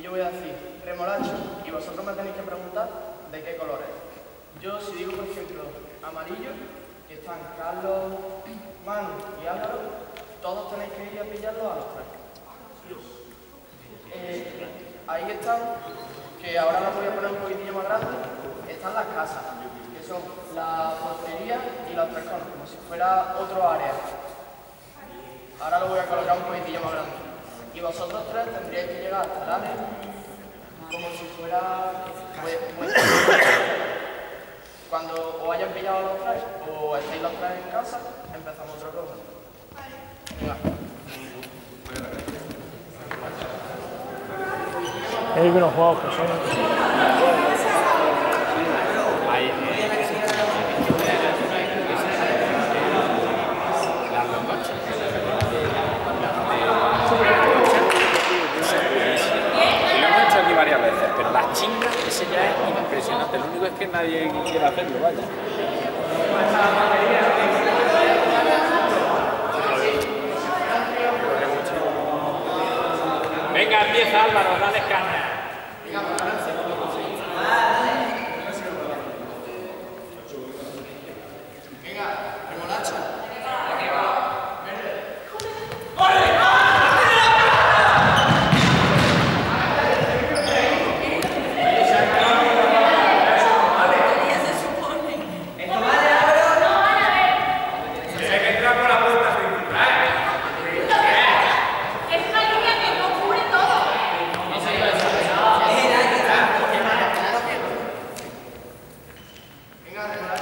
y yo voy a decir remolacha y vosotros me tenéis que preguntar de qué color es. Yo si digo, por ejemplo, amarillo, que están Carlos, Manu y Álvaro, todos tenéis que ir a pillarlo a los tres. Eh, ahí están, que ahora las voy a poner un poquitillo más grande, están las casas, que son la portería y los tres como si fuera otro área. Ahora lo voy a colocar un poquitillo más grande. Y vosotros tres tendríais que llegar área como si fuera... cuando os hayan pillado los tres o estéis los tres en casa, empezamos otra cosa. Venga. Que pero la chinga, ese ya es impresionante. Lo único es que nadie quiere hacerlo, vaya. Venga, empieza Álvaro, dale carne. carga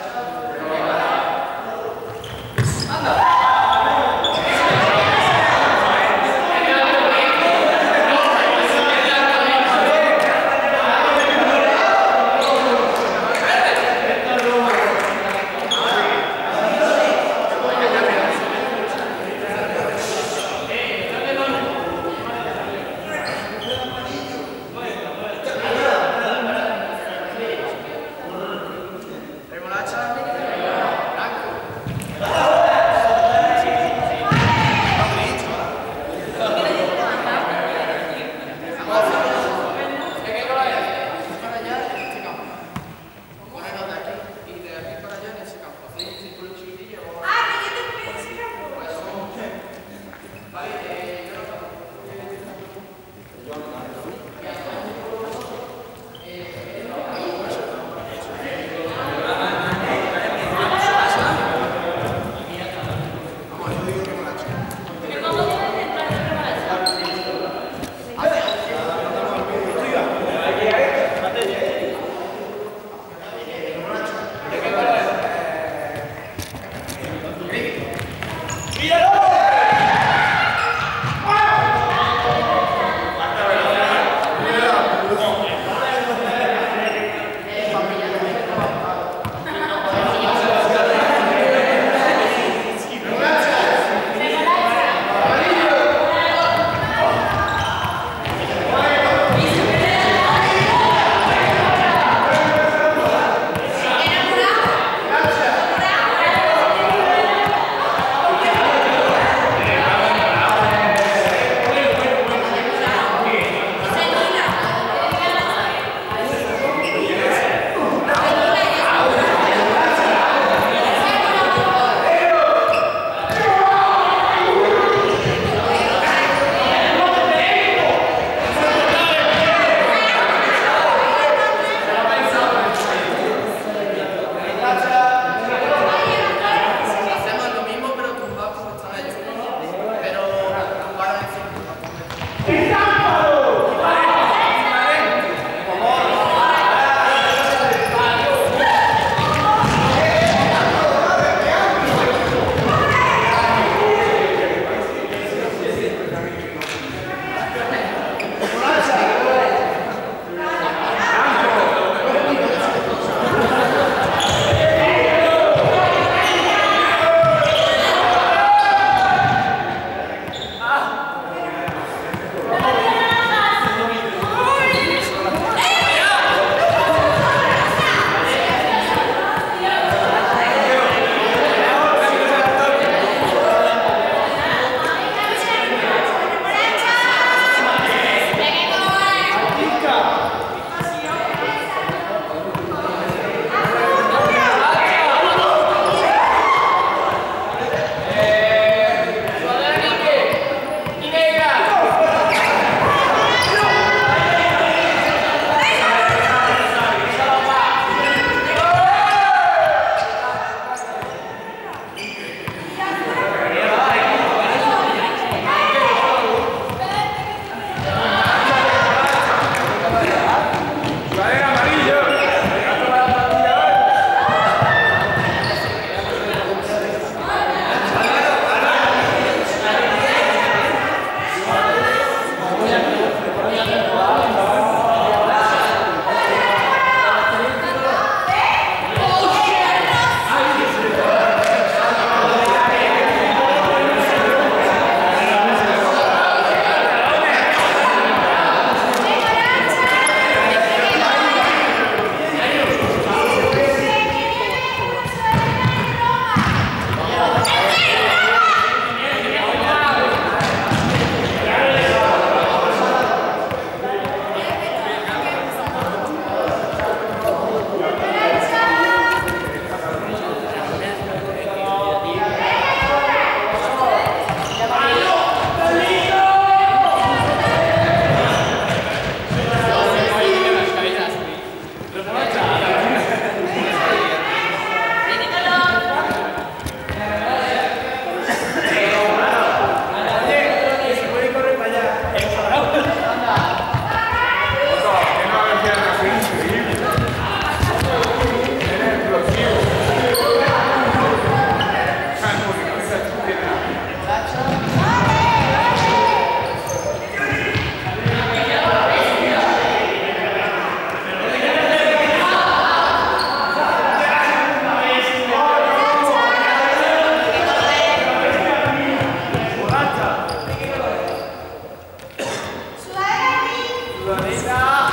谢谢大家。